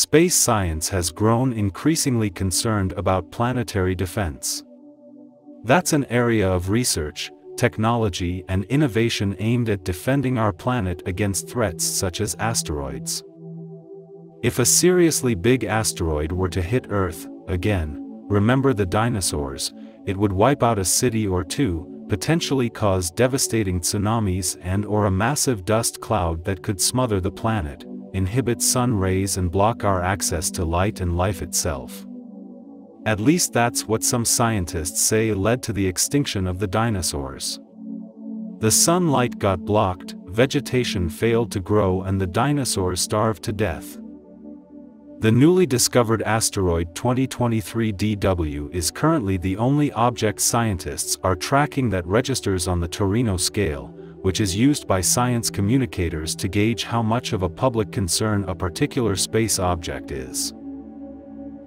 space science has grown increasingly concerned about planetary defense. That's an area of research, technology and innovation aimed at defending our planet against threats such as asteroids. If a seriously big asteroid were to hit Earth, again, remember the dinosaurs, it would wipe out a city or two, potentially cause devastating tsunamis and or a massive dust cloud that could smother the planet, inhibit sun rays and block our access to light and life itself. At least that's what some scientists say led to the extinction of the dinosaurs. The sunlight got blocked, vegetation failed to grow and the dinosaurs starved to death. The newly discovered asteroid 2023 DW is currently the only object scientists are tracking that registers on the Torino scale, which is used by science communicators to gauge how much of a public concern a particular space object is.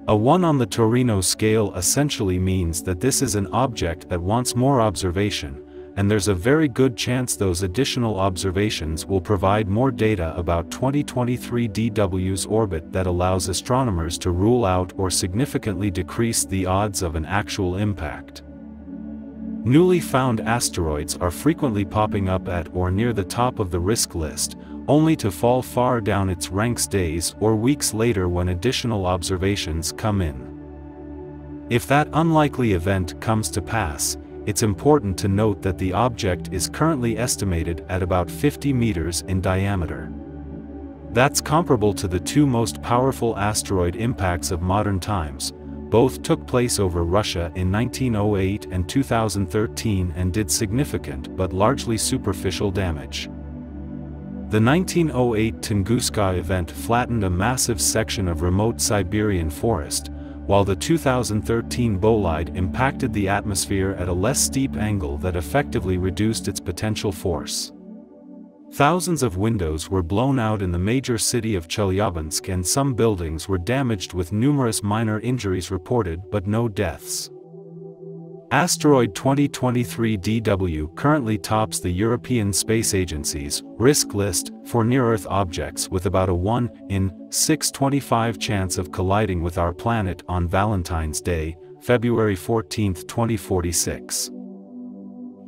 A 1 on the Torino scale essentially means that this is an object that wants more observation, and there's a very good chance those additional observations will provide more data about 2023 DW's orbit that allows astronomers to rule out or significantly decrease the odds of an actual impact. Newly found asteroids are frequently popping up at or near the top of the risk list, only to fall far down its ranks days or weeks later when additional observations come in. If that unlikely event comes to pass, it's important to note that the object is currently estimated at about 50 meters in diameter. That's comparable to the two most powerful asteroid impacts of modern times, both took place over Russia in 1908 and 2013 and did significant but largely superficial damage. The 1908 Tunguska event flattened a massive section of remote Siberian forest, while the 2013 bolide impacted the atmosphere at a less steep angle that effectively reduced its potential force. Thousands of windows were blown out in the major city of Chelyabinsk and some buildings were damaged with numerous minor injuries reported but no deaths. Asteroid 2023 DW currently tops the European Space Agency's risk list for near-Earth objects with about a 1 in 625 chance of colliding with our planet on Valentine's Day, February 14, 2046.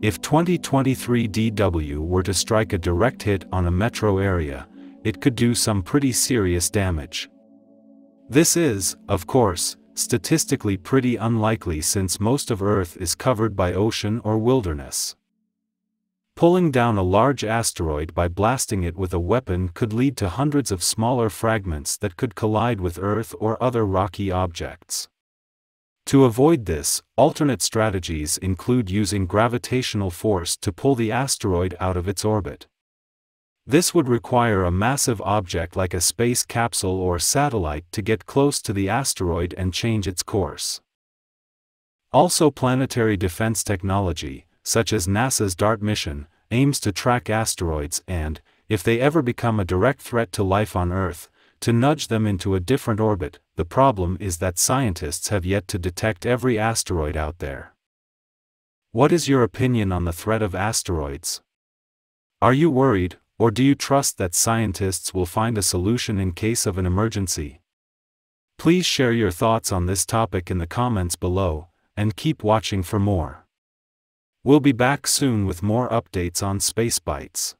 If 2023 DW were to strike a direct hit on a metro area, it could do some pretty serious damage. This is, of course, statistically pretty unlikely since most of Earth is covered by ocean or wilderness. Pulling down a large asteroid by blasting it with a weapon could lead to hundreds of smaller fragments that could collide with Earth or other rocky objects. To avoid this, alternate strategies include using gravitational force to pull the asteroid out of its orbit. This would require a massive object like a space capsule or satellite to get close to the asteroid and change its course. Also planetary defense technology, such as NASA's DART mission, aims to track asteroids and, if they ever become a direct threat to life on Earth, to nudge them into a different orbit. The problem is that scientists have yet to detect every asteroid out there. What is your opinion on the threat of asteroids? Are you worried, or do you trust that scientists will find a solution in case of an emergency? Please share your thoughts on this topic in the comments below, and keep watching for more. We'll be back soon with more updates on Space Bytes.